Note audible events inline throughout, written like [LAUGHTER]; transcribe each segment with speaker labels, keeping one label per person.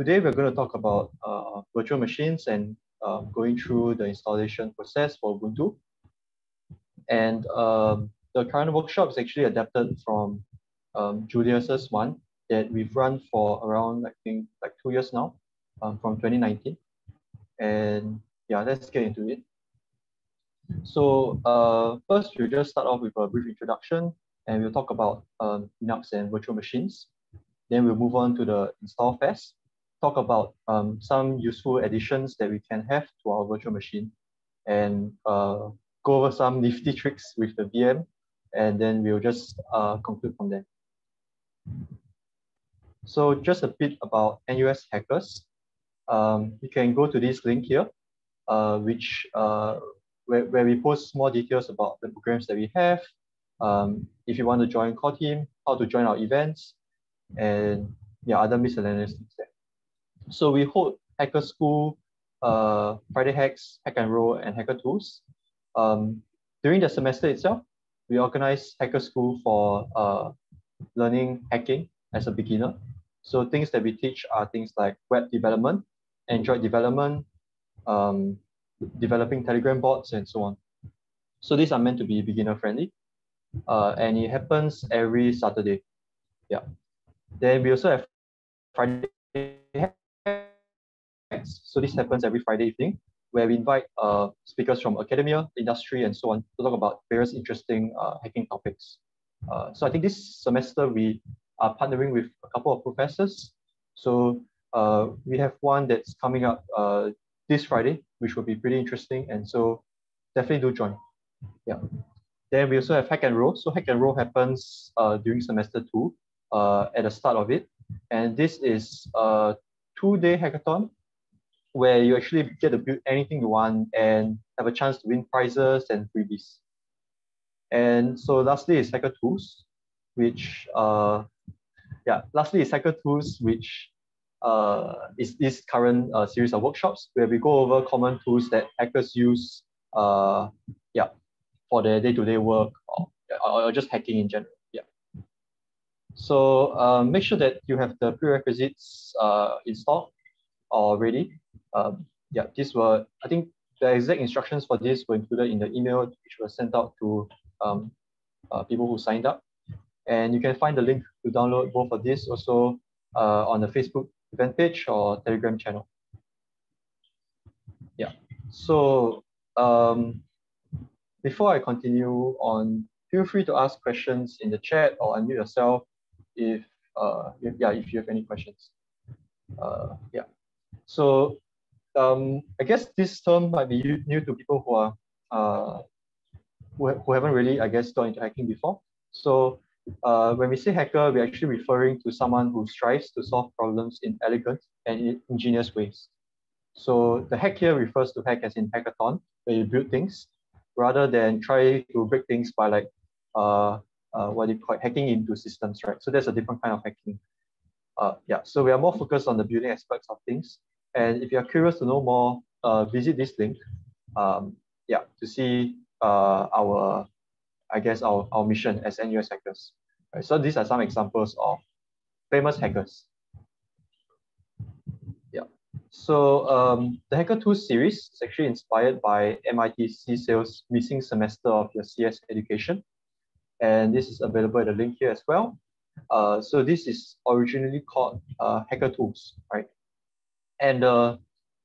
Speaker 1: today we're going to talk about uh, virtual machines and uh, going through the installation process for Ubuntu. And um, the current workshop is actually adapted from um, Julius's one that we've run for around, I think, like two years now, um, from 2019. And yeah, let's get into it. So uh, first, we'll just start off with a brief introduction, and we'll talk about um, Linux and virtual machines. Then we'll move on to the install phase, talk about um, some useful additions that we can have to our virtual machine, and uh, go over some nifty [LAUGHS] tricks with the VM, and then we'll just uh, conclude from there. So just a bit about NUS hackers. Um, you can go to this link here, uh, which uh, where, where we post more details about the programs that we have. Um, if you want to join core team, how to join our events, and yeah, other miscellaneous things there. So we hold Hacker School, uh, Friday Hacks, Hack and Roll, and Hacker Tools. Um, during the semester itself, we organize Hacker School for uh, learning hacking as a beginner. So things that we teach are things like web development, Android development, um, developing Telegram bots, and so on. So these are meant to be beginner friendly. Uh, and it happens every Saturday. Yeah. Then we also have Friday so this happens every Friday evening where we invite uh, speakers from academia, industry, and so on to talk about various interesting uh, hacking topics. Uh, so I think this semester we are partnering with a couple of professors. So uh, we have one that's coming up uh, this Friday, which will be pretty interesting. And so definitely do join. Yeah. Then we also have Hack and Roll. So Hack and Roll happens uh, during semester two at the start of it. And this is a two-day hackathon where you actually get to build anything you want and have a chance to win prizes and freebies. And so lastly is Hacker Tools, which, uh, yeah, lastly is Hacker Tools, which uh, is this current uh, series of workshops where we go over common tools that hackers use, uh, yeah, for their day-to-day -day work or, or just hacking in general. Yeah. So um, make sure that you have the prerequisites uh, installed or ready um, yeah, these were, I think the exact instructions for this were included in the email which was sent out to um, uh, people who signed up. And you can find the link to download both of these also uh, on the Facebook event page or Telegram channel. Yeah, so um, before I continue on, feel free to ask questions in the chat or unmute yourself if, uh, if yeah, if you have any questions. Uh, yeah, so um, I guess this term might be new to people who are uh, who, who haven't really, I guess, got into hacking before. So uh, when we say hacker, we're actually referring to someone who strives to solve problems in elegant and ingenious ways. So the hack here refers to hack as in hackathon, where you build things, rather than try to break things by like uh, uh, what you call it, hacking into systems, right? So that's a different kind of hacking. Uh, yeah, so we are more focused on the building aspects of things and if you're curious to know more, uh, visit this link. Um, yeah, to see uh, our, I guess, our, our mission as NUS hackers. Right, so these are some examples of famous hackers. Yeah. So um, the Hacker Tools series is actually inspired by MIT CSAIL's missing semester of your CS education. And this is available at the link here as well. Uh, so this is originally called uh, Hacker Tools, right? And uh,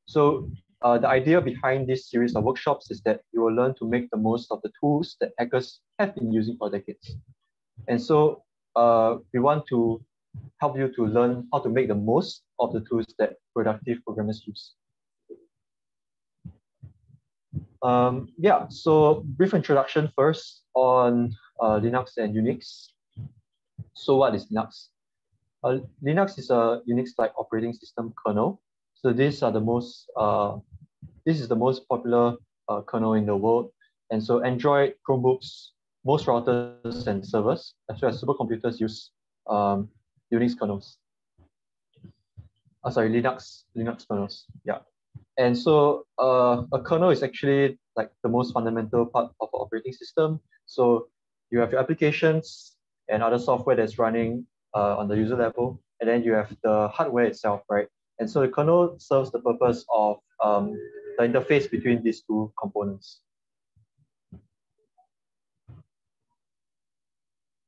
Speaker 1: so uh, the idea behind this series of workshops is that you will learn to make the most of the tools that hackers have been using for decades. And so uh, we want to help you to learn how to make the most of the tools that productive programmers use. Um, yeah, so brief introduction first on uh, Linux and Unix. So what is Linux? Uh, Linux is a Unix-like operating system kernel so these are the most, uh, this is the most popular uh, kernel in the world. And so Android, Chromebooks, most routers and servers, as well as supercomputers use um, Unix kernels. Oh, sorry, Linux, Linux kernels, yeah. And so uh, a kernel is actually like the most fundamental part of an operating system. So you have your applications and other software that's running uh, on the user level, and then you have the hardware itself, right? And so the kernel serves the purpose of um, the interface between these two components.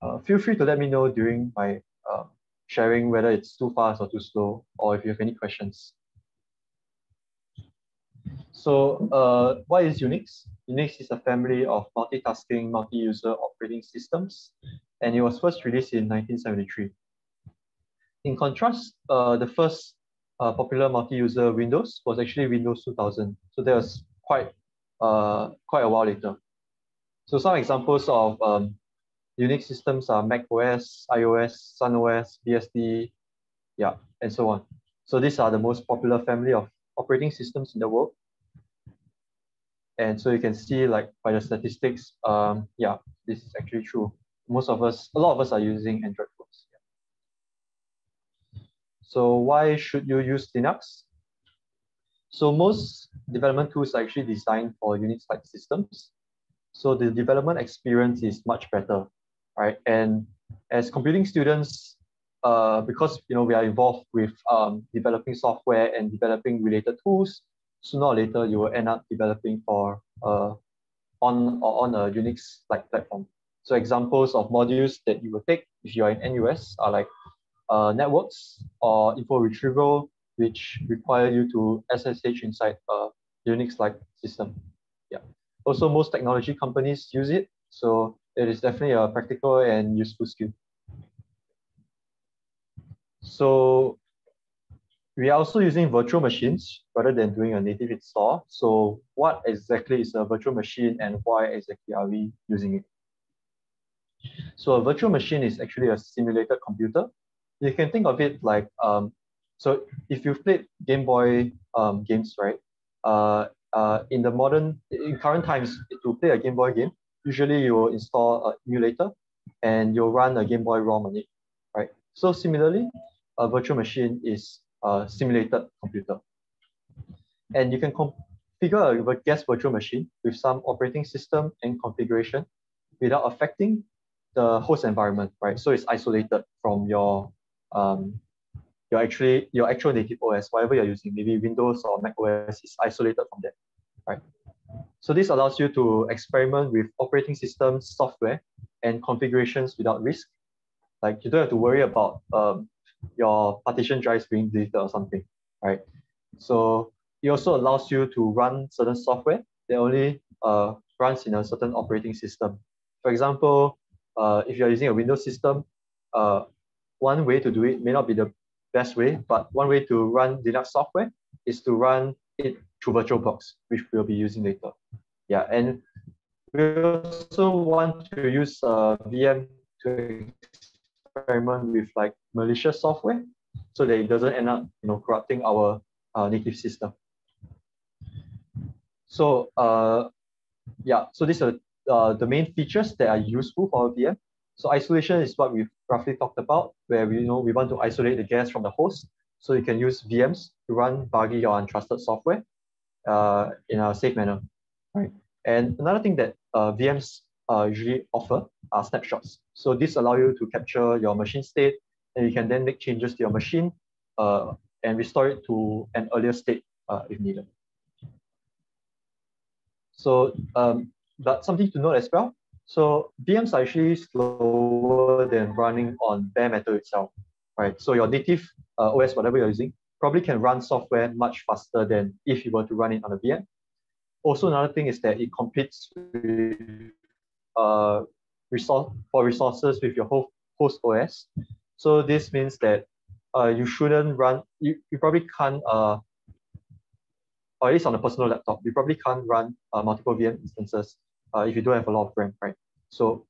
Speaker 1: Uh, feel free to let me know during my uh, sharing whether it's too fast or too slow, or if you have any questions. So uh, what is Unix? Unix is a family of multitasking, multi-user operating systems, and it was first released in 1973. In contrast, uh, the first uh, popular multi-user Windows was actually Windows 2000. So that was quite, uh, quite a while later. So some examples of um, Unix systems are Mac OS, iOS, Sun OS, BSD, yeah, and so on. So these are the most popular family of operating systems in the world. And so you can see like by the statistics, um, yeah, this is actually true. Most of us, a lot of us are using Android. So why should you use Linux? So most development tools are actually designed for Unix-like systems. So the development experience is much better right? And as computing students, uh, because you know we are involved with um, developing software and developing related tools, sooner or later you will end up developing for uh, on or on a Unix-like platform. So examples of modules that you will take if you are in NUS are like uh, networks or info retrieval, which require you to SSH inside a Unix-like system. Yeah. Also, most technology companies use it. So it is definitely a practical and useful skill. So we are also using virtual machines rather than doing a native install. So what exactly is a virtual machine and why exactly are we using it? So a virtual machine is actually a simulated computer. You can think of it like, um, so if you've played Game Boy um, games, right? Uh, uh, in the modern, in current times, to play a Game Boy game, usually you will install an emulator and you'll run a Game Boy ROM on it, right? So similarly, a virtual machine is a simulated computer. And you can configure a guest virtual machine with some operating system and configuration without affecting the host environment, right? So it's isolated from your um, your actually your actual native OS, whatever you're using, maybe Windows or Mac OS is isolated from that, right? So this allows you to experiment with operating systems, software, and configurations without risk. Like you don't have to worry about um, your partition drives being deleted or something, right? So it also allows you to run certain software that only uh, runs in a certain operating system. For example, uh, if you're using a Windows system, uh, one way to do it may not be the best way, but one way to run Linux software is to run it through VirtualBox, which we'll be using later. Yeah, and we also want to use uh, VM to experiment with like malicious software so that it doesn't end up you know, corrupting our uh, native system. So uh, yeah, so these are uh, the main features that are useful for a VM. So isolation is what we've roughly talked about, where we you know we want to isolate the guest from the host. So you can use VMs to run buggy or untrusted software uh, in a safe manner, right? And another thing that uh, VMs uh, usually offer are snapshots. So this allow you to capture your machine state, and you can then make changes to your machine uh, and restore it to an earlier state uh, if needed. So, um, but something to note as well. So VMs are actually slower than running on bare metal itself, right? So your native uh, OS, whatever you're using, probably can run software much faster than if you were to run it on a VM. Also, another thing is that it competes with uh, resource for resources with your host OS. So this means that uh, you shouldn't run, you, you probably can't, uh, or at least on a personal laptop, you probably can't run uh, multiple VM instances uh, if you don't have a lot of RAM, right? So,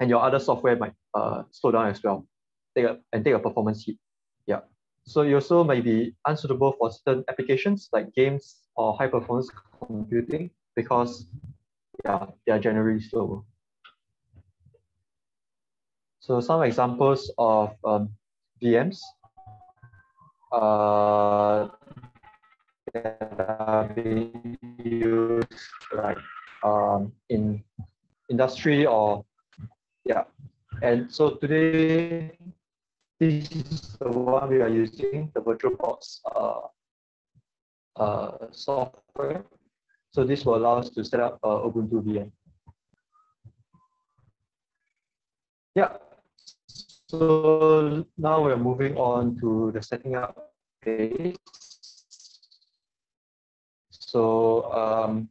Speaker 1: and your other software might uh, slow down as well take a, and take a performance hit. Yeah. So it also may be unsuitable for certain applications like games or high performance computing because yeah, they are generally slow. So some examples of um, VMs uh, that are being used like um, in industry or yeah. And so today this is the one we are using, the VirtualBox uh, uh, software. So this will allow us to set up uh, Ubuntu VM. Yeah. So now we're moving on to the setting up phase. So um,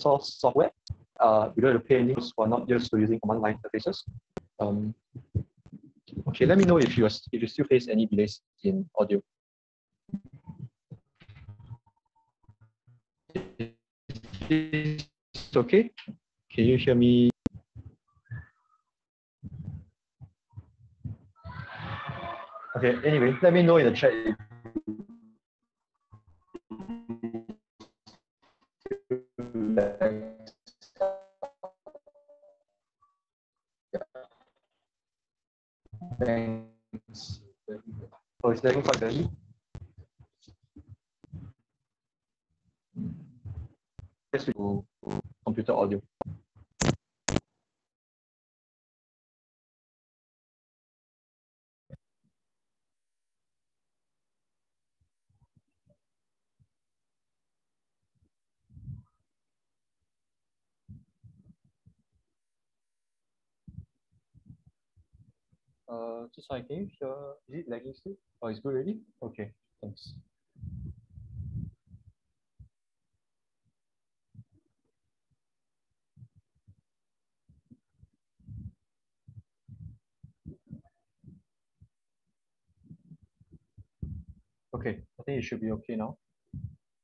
Speaker 1: saw software. Uh, you don't have to pay any for not used to using command line interfaces. Um, okay, let me know if you are, if you still face any delays in audio. It's okay. Can you hear me? Okay, anyway, let me know in the chat Thanks. Oh, it's lagging quite badly. Let's to computer audio. Just like, can you hear, is it lagging still? Oh, it's good already? Okay, thanks. Okay, I think it should be okay now.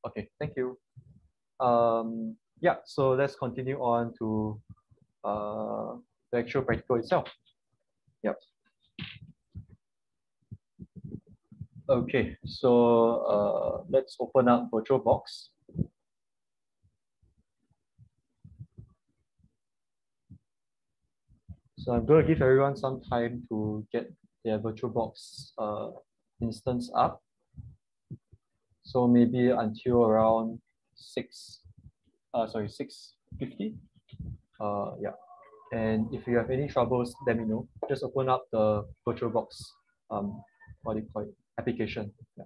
Speaker 1: Okay, thank you. Um, yeah, so let's continue on to uh, the actual practical itself. Yep. Okay, so uh, let's open up VirtualBox. So I'm going to give everyone some time to get their VirtualBox uh, instance up. So maybe until around six, uh, sorry, six fifty. Uh, yeah. And if you have any troubles, let me know. Just open up the VirtualBox. Um, what do you call it? Application. Yeah.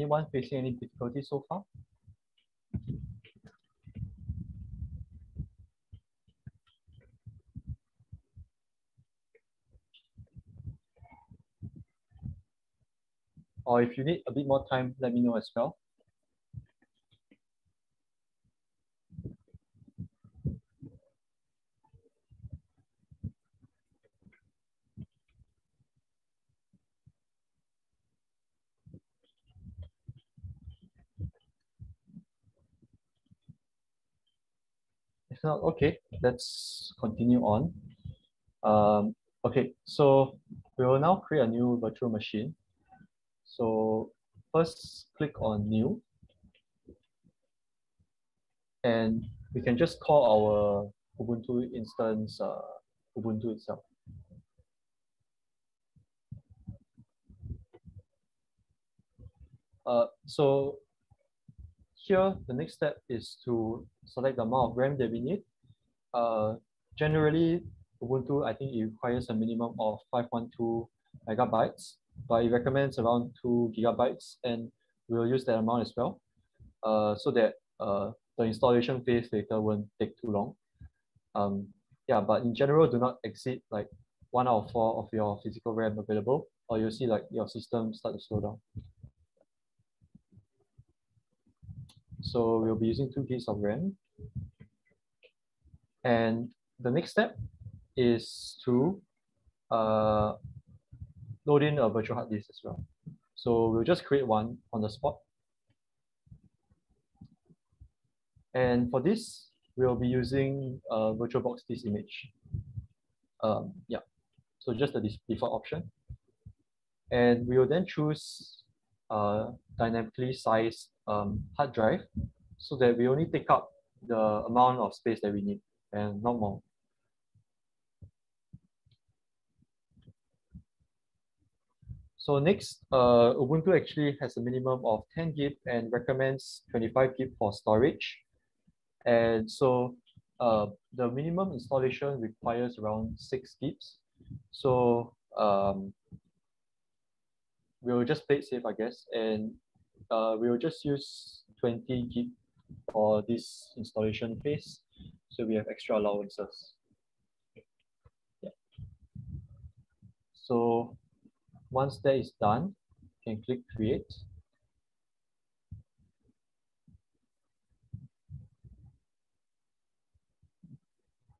Speaker 1: Anyone facing any difficulty so far? Or if you need a bit more time, let me know as well. Okay, let's continue on. Um, okay, so we will now create a new virtual machine. So first click on new. And we can just call our Ubuntu instance uh, Ubuntu itself. Uh, so here, the next step is to select the amount of RAM that we need. Uh, generally, Ubuntu, I think it requires a minimum of 512 megabytes, but it recommends around two gigabytes, and we'll use that amount as well, uh, so that uh, the installation phase later won't take too long. Um, yeah, but in general, do not exceed like one out of four of your physical RAM available, or you'll see like your system start to slow down. So we'll be using two gigs of RAM. And the next step is to uh, load in a virtual hard disk as well. So we'll just create one on the spot. And for this, we'll be using a VirtualBox disk image. Um, yeah, so just the default option. And we will then choose a dynamically sized um, hard drive so that we only take up the amount of space that we need and not more. So next, uh, Ubuntu actually has a minimum of 10 gig and recommends 25 gig for storage. And so uh, the minimum installation requires around six gigs. So um, we'll just play it safe, I guess, and uh, we'll just use 20 gig for this installation phase. So we have extra allowances. Yeah. So once that is done, you can click create.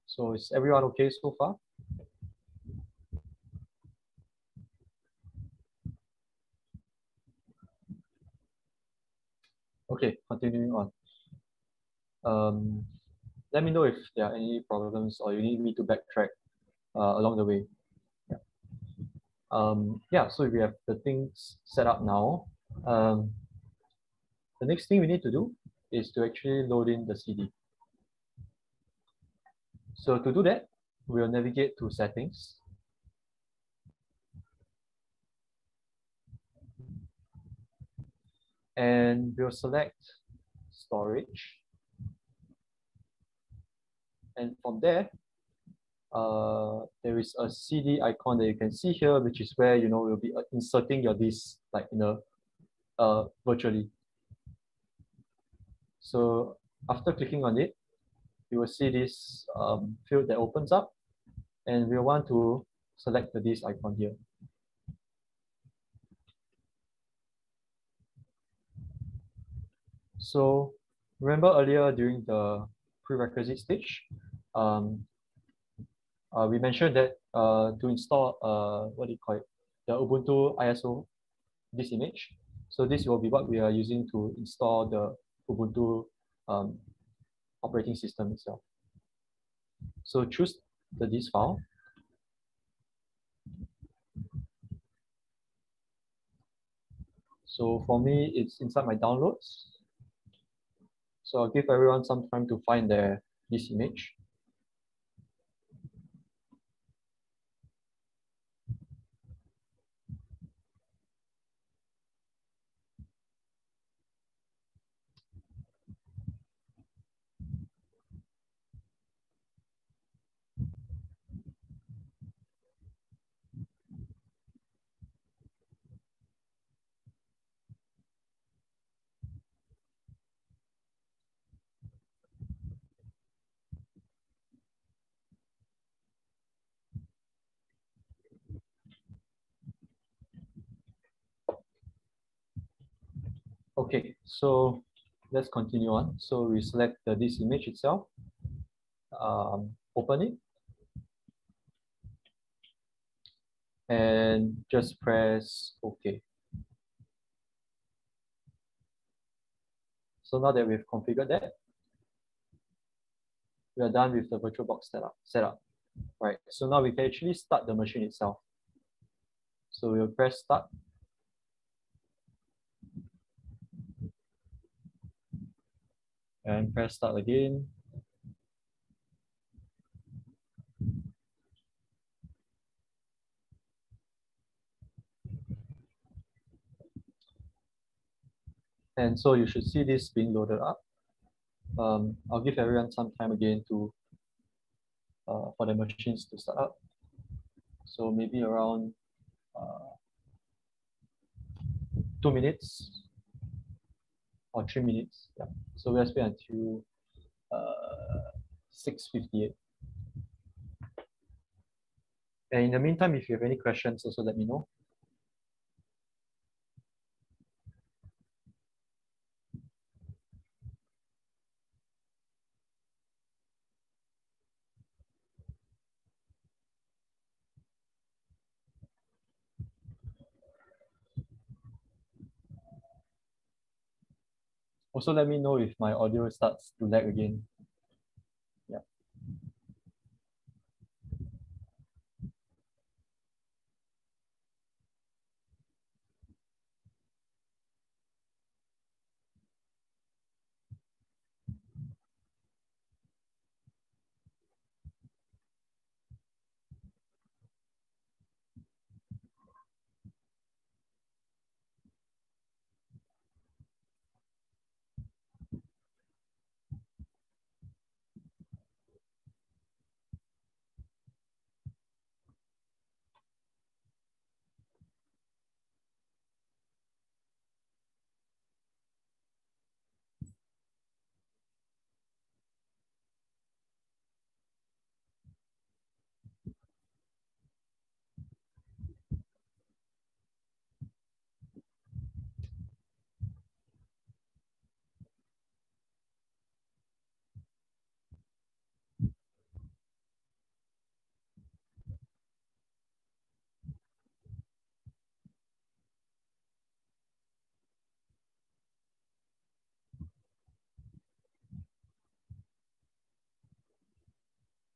Speaker 1: So is everyone okay so far? Okay, continuing on. Um, let me know if there are any problems or you need me to backtrack uh, along the way. Yeah. Um, yeah, so we have the things set up now. Um, the next thing we need to do is to actually load in the CD. So to do that, we'll navigate to settings. And we'll select storage. And from there, uh, there is a CD icon that you can see here, which is where you know you'll be uh, inserting your disk like in a uh, virtually. So after clicking on it, you will see this um, field that opens up and we want to select the disk icon here. So remember earlier during the prerequisite stage, um, uh, we mentioned that uh, to install, uh, what do you call it, the Ubuntu ISO disk image. So this will be what we are using to install the Ubuntu um, operating system itself. So choose the disk file. So for me, it's inside my downloads. So I'll give everyone some time to find their disk image. Okay, so let's continue on. So we select this image itself, um, open it, and just press OK. So now that we've configured that, we are done with the VirtualBox setup. setup. Right, so now we can actually start the machine itself. So we'll press start and press start again. And so you should see this being loaded up. Um, I'll give everyone some time again to uh, for the machines to start up. So maybe around uh, two minutes or three minutes. Yeah. So we'll spend until uh, 6.58. And in the meantime, if you have any questions, also let me know. Also let me know if my audio starts to lag again.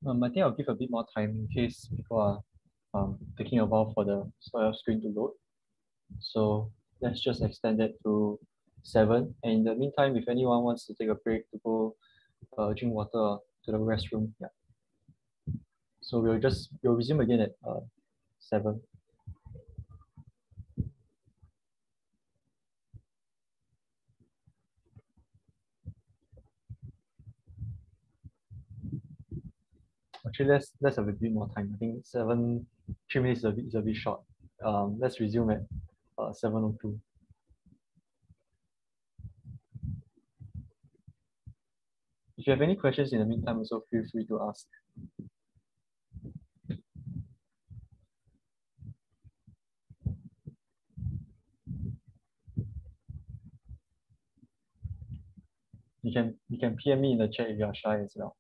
Speaker 1: Um, I think I'll give a bit more time in case people are um, taking a while for the soil screen to load. So let's just extend it to seven. And in the meantime, if anyone wants to take a break to go uh, drink water to the restroom, yeah. So we'll just we'll resume again at uh, seven. Actually, let's let's have a bit more time. I think seven, three minutes is a bit is a bit short. Um, let's resume at uh, seven o two. If you have any questions in the meantime, also feel free to ask. You can you can PM me in the chat if you are shy as well.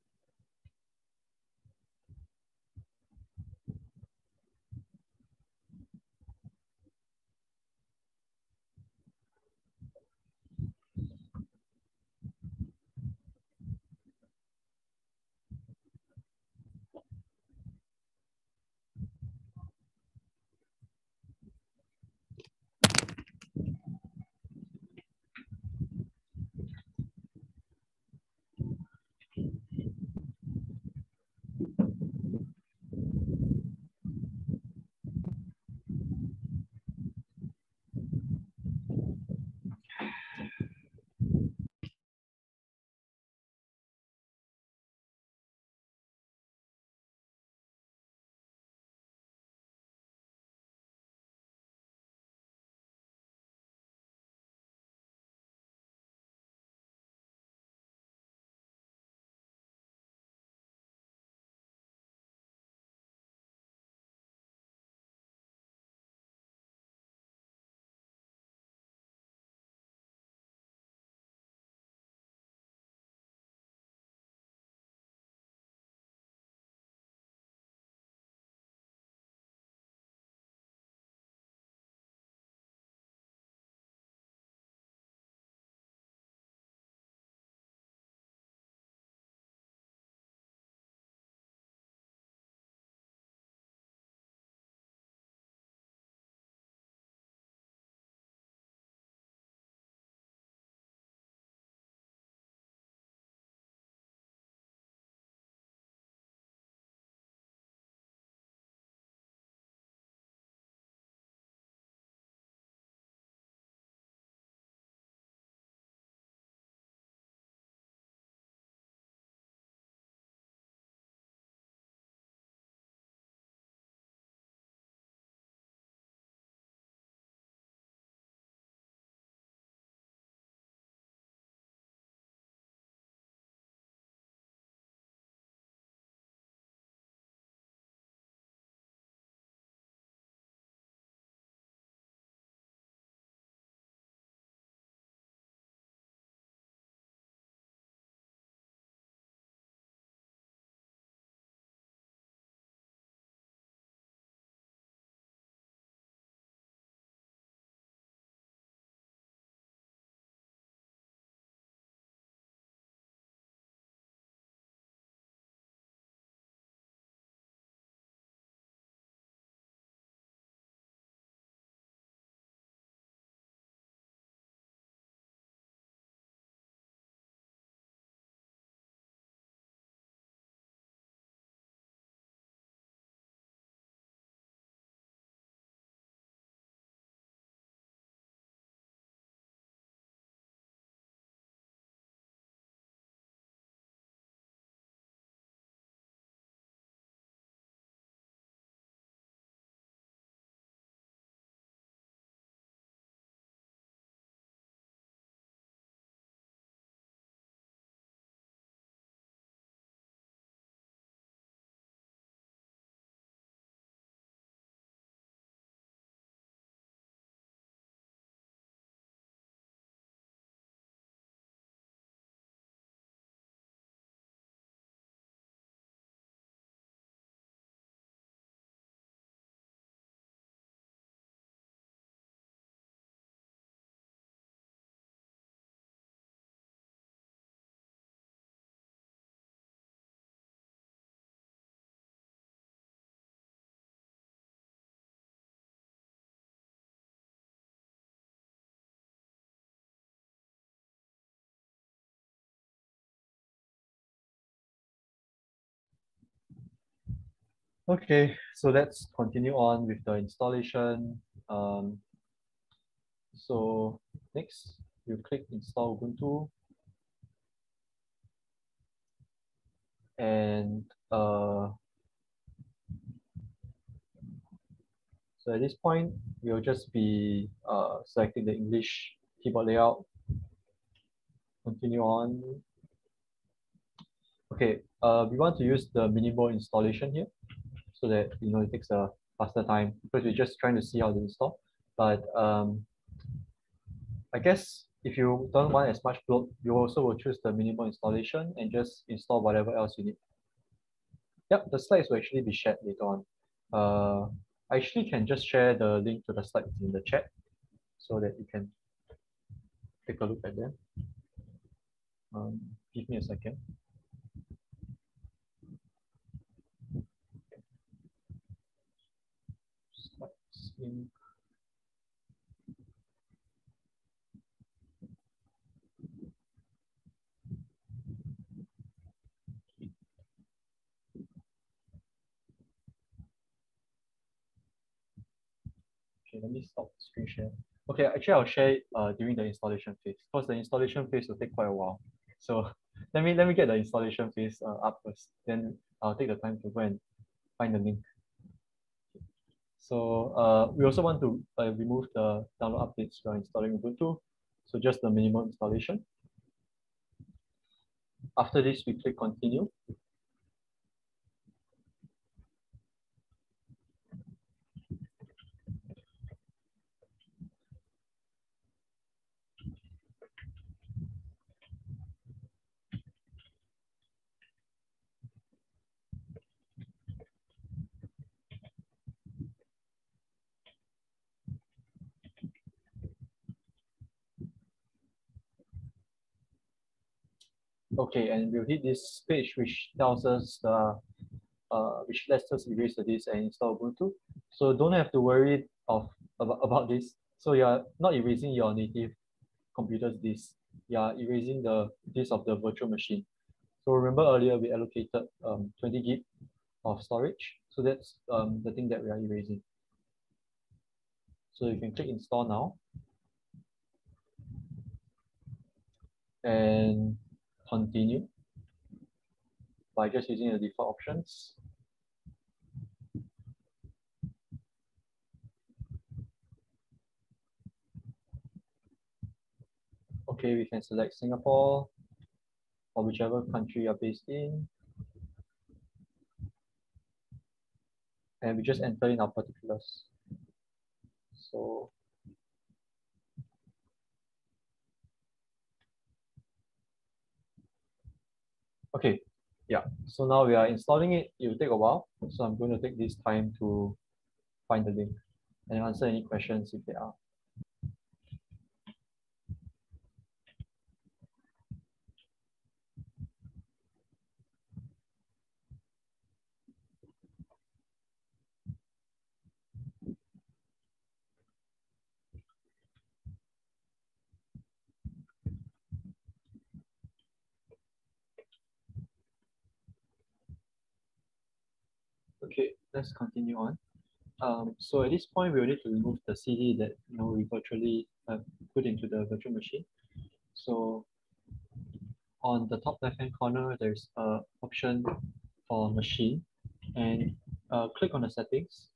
Speaker 1: Okay, so let's continue on with the installation. Um, so next, you click install Ubuntu. And uh, so at this point, we'll just be uh, selecting the English keyboard layout. Continue on. Okay, uh, we want to use the minimal installation here so that you know it takes a faster time because we're just trying to see how to install. But um, I guess if you don't want as much bloat, you also will choose the minimal installation and just install whatever else you need. Yep, the slides will actually be shared later on. Uh, I actually can just share the link to the slides in the chat so that you can take a look at them. Um, give me a second. In Okay, let me stop screen share. Okay, actually I'll share uh, during the installation phase because the installation phase will take quite a while. So [LAUGHS] let me let me get the installation phase uh, up first. Then I'll take the time to go and find the link. So uh, we also want to uh, remove the download updates while installing Ubuntu. So just the minimum installation. After this, we click continue. Okay, and we'll hit this page which tells us the uh, which lets us erase the disk and install Ubuntu. So don't have to worry of about, about this. So you're not erasing your native computer's disk. You're erasing the disk of the virtual machine. So remember earlier we allocated um, 20 gig of storage. So that's um, the thing that we are erasing. So you can click install now. And continue by just using the default options. Okay, we can select Singapore or whichever country you're based in. And we just enter in our particulars. So Okay, yeah. So now we are installing it. It will take a while. So I'm going to take this time to find the link and answer any questions if there are. Okay, let's continue on. Um, so at this point, we will need to remove the CD that you know we virtually uh, put into the virtual machine. So on the top left hand corner, there's a option for machine, and uh, click on the settings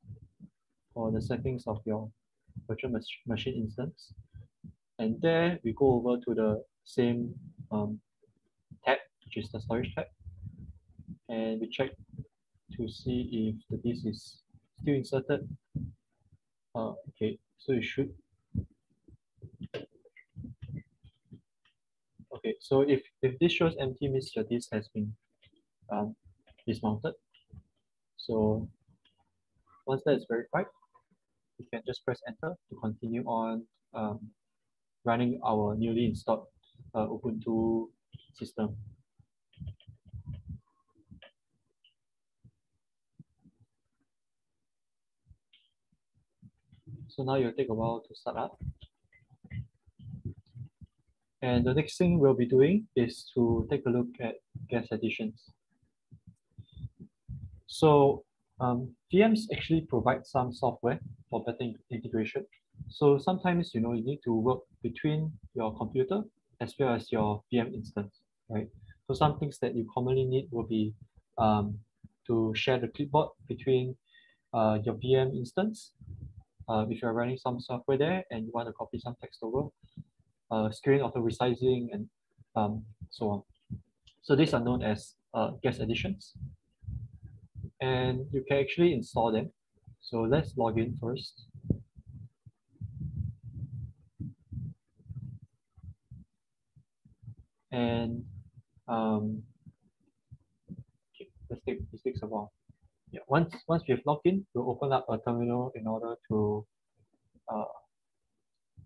Speaker 1: for the settings of your virtual mach machine instance. And there we go over to the same um, tab, which is the storage tab, and we check to see if the disk is still inserted. Uh, okay, so it should. Okay, so if, if this shows empty means your disk has been um, dismounted. So once that is verified, you can just press enter to continue on um, running our newly installed uh, Ubuntu system. So now you'll take a while to start up. And the next thing we'll be doing is to take a look at guest additions. So Um, VMs actually provide some software for better integration. So sometimes, you know, you need to work between your computer as well as your VM instance, right? So some things that you commonly need will be um, to share the clipboard between uh, your VM instance. Uh, if you're running some software there and you want to copy some text over, uh, screen auto resizing and um, so on. So these are known as uh, guest additions. And you can actually install them. So let's log in first. And um, okay, let's take this takes a while. Yeah, once once we've logged in, we'll open up a terminal in order to uh,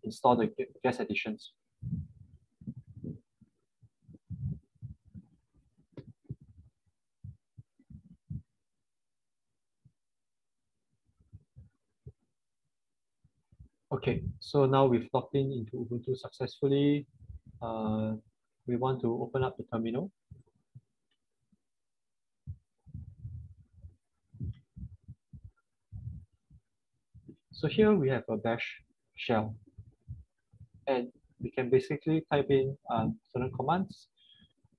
Speaker 1: install the guest additions. Okay, so now we've logged in into Ubuntu successfully. Uh, we want to open up the terminal. So here we have a bash shell. And we can basically type in um, certain commands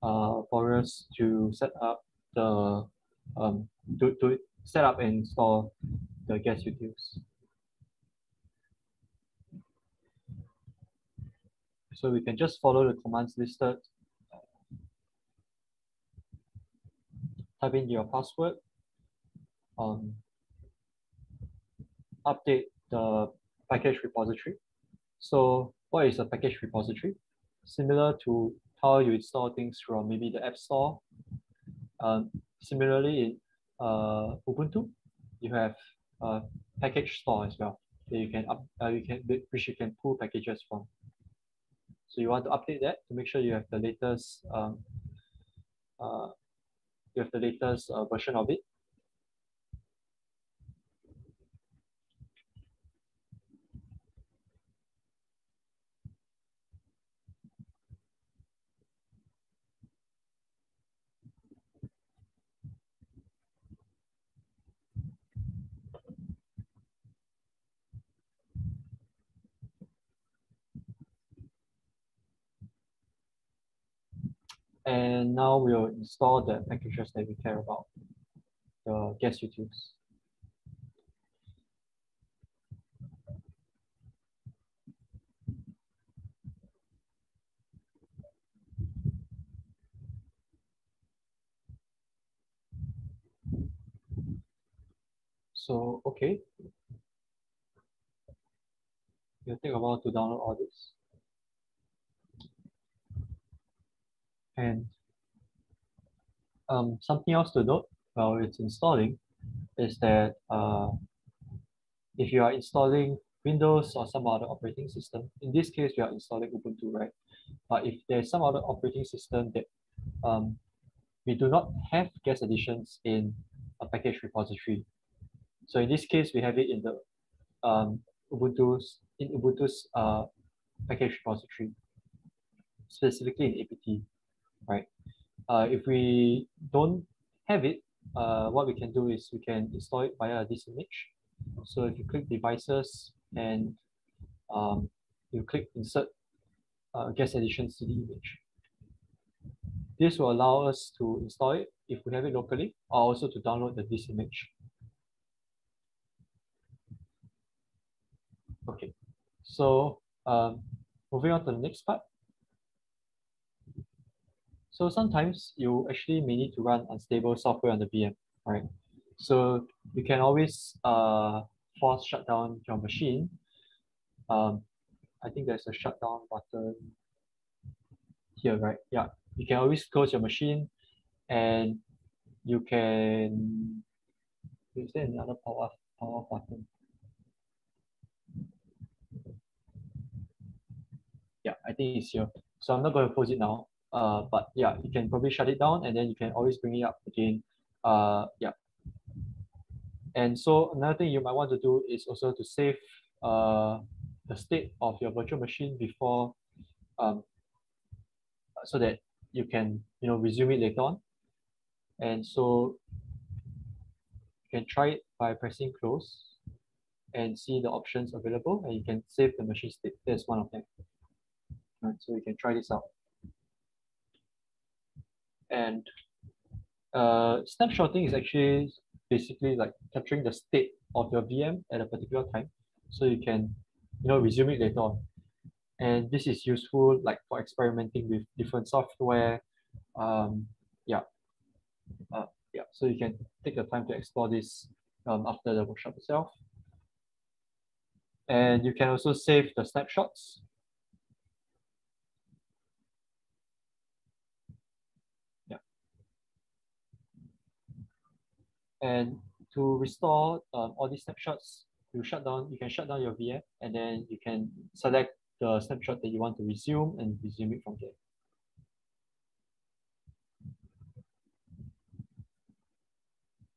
Speaker 1: uh, for us to set up the um, to, to set up and install the guest utils. So we can just follow the commands listed. Type in your password. Um, update the package repository. So what is a package repository? Similar to how you install things from maybe the App Store. Um, similarly, in uh, Ubuntu, you have a package store as well. That you can up, uh, you can which you can pull packages from. So you want to update that to make sure you have the latest um, uh, you have the latest uh, version of it. And now we'll install the packages that we care about, the guest utils. So, okay. It'll take a while to download all this. And um, something else to note while it's installing is that uh, if you are installing Windows or some other operating system, in this case, we are installing Ubuntu, right? But if there's some other operating system that um, we do not have guest additions in a package repository. So in this case, we have it in the um, Ubuntu's in Ubuntu's uh, package repository, specifically in apt right? Uh, if we don't have it, uh, what we can do is we can install it via this image. So if you click devices and um, you click insert uh, guest additions to the image. This will allow us to install it if we have it locally or also to download the this image. Okay, so um, moving on to the next part. So sometimes you actually may need to run unstable software on the VM, right? So you can always uh, force shut down your machine. Um, I think there's a shutdown button here, right? Yeah, you can always close your machine and you can, is there another power, power button? Yeah, I think it's here. So I'm not going to close it now. Uh, but yeah, you can probably shut it down and then you can always bring it up again. Uh, yeah. And so another thing you might want to do is also to save uh, the state of your virtual machine before, um, so that you can you know resume it later on. And so you can try it by pressing close and see the options available and you can save the machine state. There's one of them. Right, so you can try this out. And uh, snapshotting is actually basically like capturing the state of your VM at a particular time. So you can, you know, resume it later on. And this is useful like for experimenting with different software. Um, yeah. Uh, yeah, so you can take the time to explore this um, after the workshop itself. And you can also save the snapshots. And to restore um, all these snapshots, you shut down, you can shut down your VM and then you can select the snapshot that you want to resume and resume it from there.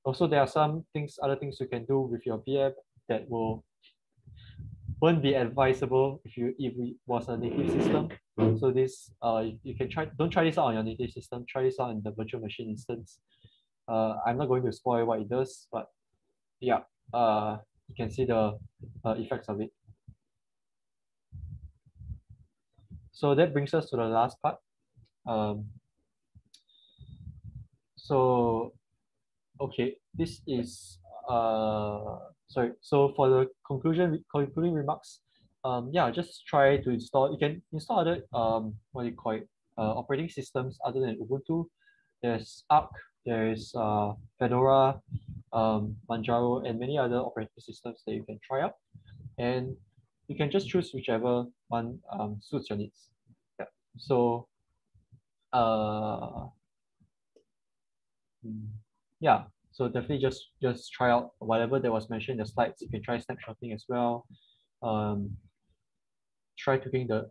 Speaker 1: Also, there are some things, other things you can do with your VM that will won't be advisable if you if it was a native system. So this uh you can try don't try this out on your native system, try this out in the virtual machine instance. Uh I'm not going to spoil what it does, but yeah, uh you can see the uh, effects of it. So that brings us to the last part. Um, so, okay, this is, uh, sorry, so for the conclusion, concluding remarks, um, yeah, just try to install, you can install other, um, what do you call it, uh, operating systems other than Ubuntu. There's Arch, there's uh, Fedora, um, Manjaro, and many other operating systems that you can try out. And you can just choose whichever one um, suits your needs. Yeah. So, uh, yeah. So definitely just just try out whatever that was mentioned in the slides. You can try snapshotting as well. Um, try tweaking the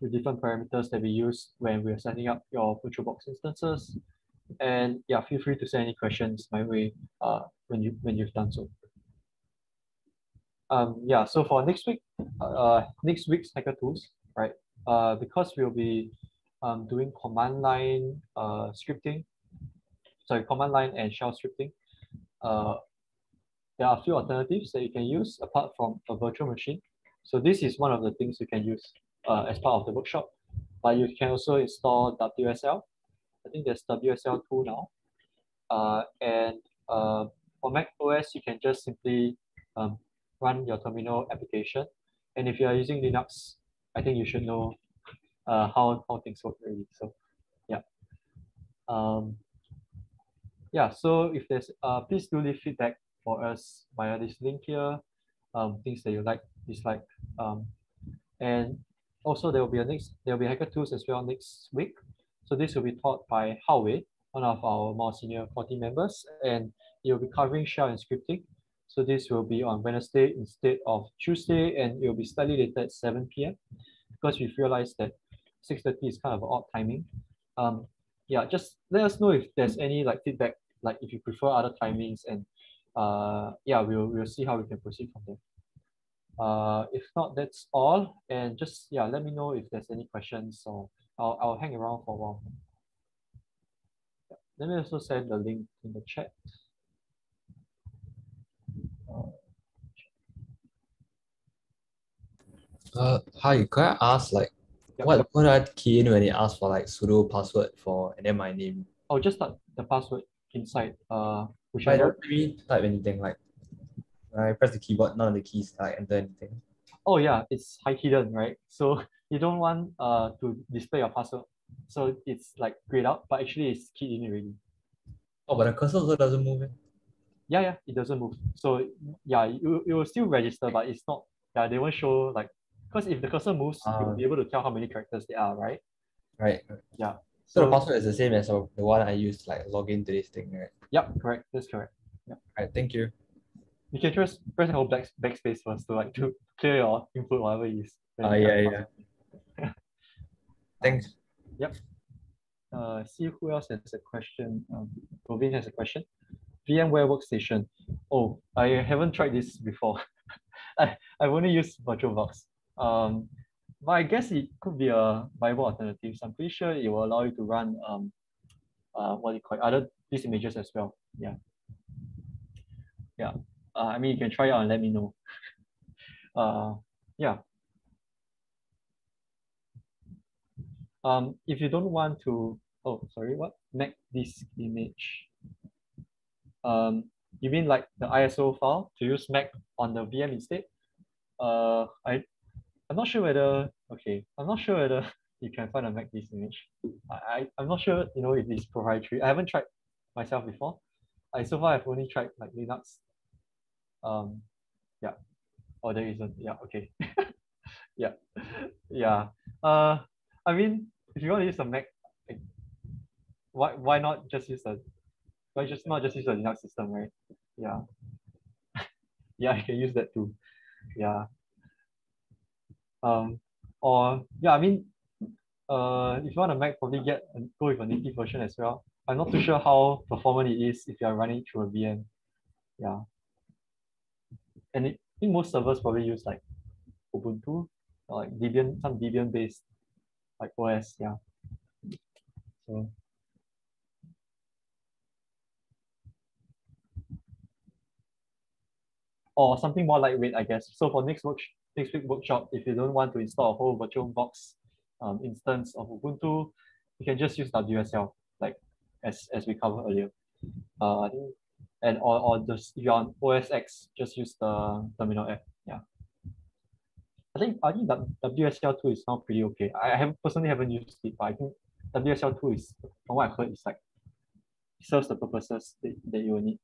Speaker 1: the different parameters that we use when we're setting up your VirtualBox instances. And yeah, feel free to send any questions my way uh, when you when you've done so. Um, yeah, so for next week, uh, next week's hacker tools, right? Uh, because we'll be um, doing command line uh, scripting, sorry, command line and shell scripting. Uh, there are a few alternatives that you can use apart from a virtual machine. So this is one of the things you can use uh, as part of the workshop. But you can also install WSL. I think there's WSL2 now. Uh, and uh, for Mac OS, you can just simply um, run your terminal application. And if you are using Linux, I think you should know uh, how, how things work really. So yeah. Um, yeah, so if there's, uh, please do leave feedback for us via this link here, um, things that you like, dislike. Um, and also there will be a next, there will be hacker tools as well next week. So this will be taught by Hao Wei, one of our more senior team members, and it will be covering shell and scripting. So this will be on Wednesday instead of Tuesday, and it will be slightly later at 7 p.m. because we've realized that 6.30 is kind of an odd timing. Um, yeah, just let us know if there's any like feedback, like if you prefer other timings and uh, yeah, we'll, we'll see how we can proceed from there. Uh, if not, that's all. And just, yeah, let me know if there's any questions or I'll, I'll hang around for a while. Let me also send the link in the chat.
Speaker 2: Uh, hi, could I ask like
Speaker 1: Yep.
Speaker 2: what what I key in when it asks for like sudo password for and then my name?
Speaker 1: I'll just type the password inside uh
Speaker 2: If I don't really type anything like when I press the keyboard, none of the keys I enter anything.
Speaker 1: Oh yeah, it's high hidden, right? So [LAUGHS] you don't want uh to display your password. So it's like grayed out, but actually it's keyed in already.
Speaker 2: Oh, but the cursor also doesn't move. eh?
Speaker 1: Yeah, yeah, it doesn't move. So yeah, you it will still register, but it's not. Yeah, they won't show like because if the cursor moves, you'll
Speaker 2: Ah.
Speaker 1: be able to tell how many characters there are, right?
Speaker 2: Right.
Speaker 1: Yeah.
Speaker 2: So, the password is the same as the one I used like log into this thing, right?
Speaker 1: Yep, correct. That's correct.
Speaker 2: Right. Thank you.
Speaker 1: You can just press the whole back backspace first to like to clear your input whatever it is. when
Speaker 2: Ah,
Speaker 1: you type
Speaker 2: yeah,
Speaker 1: password.
Speaker 2: Thanks.
Speaker 1: Uh, see who else has a question. Um, Govin has a question. VMware Workstation. Oh, I haven't tried this before. [LAUGHS] I, I've only used VirtualBox. Um, but I guess it could be a viable alternative. So I'm pretty sure it will allow you to run um, uh, what you call it, other these images as well. Yeah. yeah, uh, I mean, you can try it out and let me know. [LAUGHS] uh, yeah. Um, if you don't want to, oh, sorry, what? Mac disk image. Um, you mean like the ISO file to use Mac on the VM instead? Uh, I, I'm not sure whether, okay, I'm not sure whether [LAUGHS] you can find a Mac disk image. I, I, I'm not sure, you know, if it's proprietary. I haven't tried myself before. I so far I've only tried like Linux. Um, yeah. Oh, there isn't. Yeah. Okay. [LAUGHS] yeah. Yeah. Uh, I mean, if you want to use a Mac, like, why why not just use a why just not just use a Linux system, right? Yeah. [LAUGHS] yeah, you can use that too. Yeah. Um, or yeah, I mean, uh, if you want a Mac, probably get go with a native version as well. I'm not too sure how performant it is if you're running through a VM. Yeah. And it, I think most servers probably use like Ubuntu or like Debian, some Debian based like OS. Yeah. So or something more lightweight, I guess. So for next work next week workshop, if you don't want to install a whole virtual box um, instance of Ubuntu, you can just use WSL, like as as we covered earlier. Uh, and or or just if you're on OS X, just use the terminal app. Yeah. I think I think WSL two is now pretty okay. I have personally haven't used it, but I think WSL two is from what I heard is like serves the purposes that, that you will need.